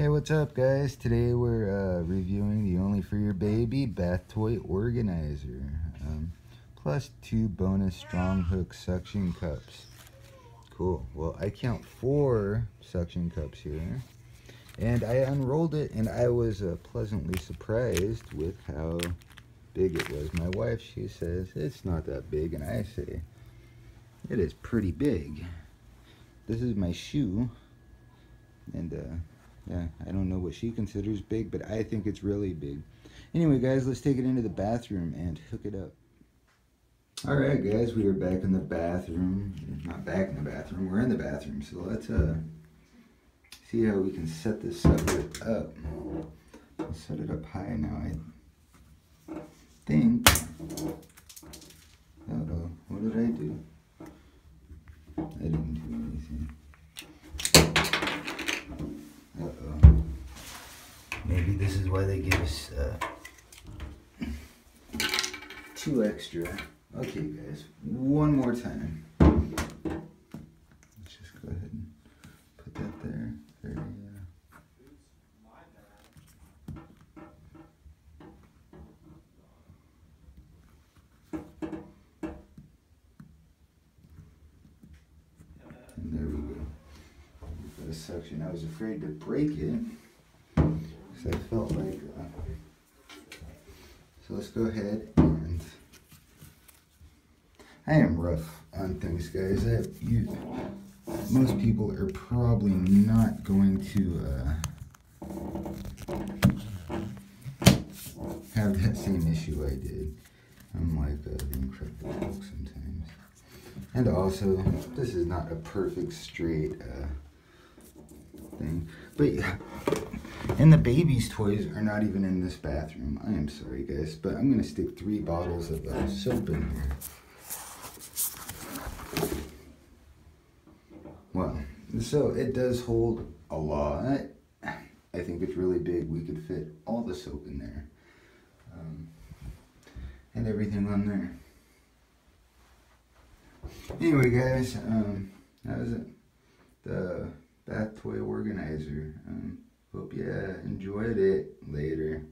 Hey, what's up guys? Today we're uh, reviewing the Only For Your Baby Bath Toy Organizer. Um, plus two bonus strong hook suction cups. Cool. Well, I count four suction cups here. And I unrolled it and I was uh, pleasantly surprised with how big it was. My wife, she says, it's not that big. And I say, it is pretty big. This is my shoe. And, uh, yeah, I don't know what she considers big, but I think it's really big. Anyway, guys, let's take it into the bathroom and hook it up. All right, guys, we are back in the bathroom. Not back in the bathroom, we're in the bathroom. So let's uh, see how we can set this sucker up. I'll set it up high now, I think. Uh-oh, what did I do? I didn't do anything. Uh-oh. Maybe this is why they give us uh, two extra. Okay, guys, one more time. Let's just go ahead and put that there. Very, uh, and there we go. For the section, I was afraid to break it because I felt like. Uh, so let's go ahead and I am rough on things, guys. I, you, most people are probably not going to uh, have that same issue I did. I'm like uh, the Incredible Hulk sometimes. And also, this is not a perfect straight uh, thing. But yeah, and the baby's toys are not even in this bathroom. I am sorry, guys, but I'm going to stick three bottles of uh, soap in here. Well, so it does hold a lot. I think it's really big. We could fit all the soap in there. Um, and everything on there. Anyway, guys, um, that was it. The bath toy organizer. Um, hope you uh, enjoyed it. Later.